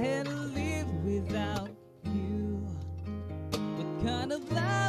I to live without you. What kind of life?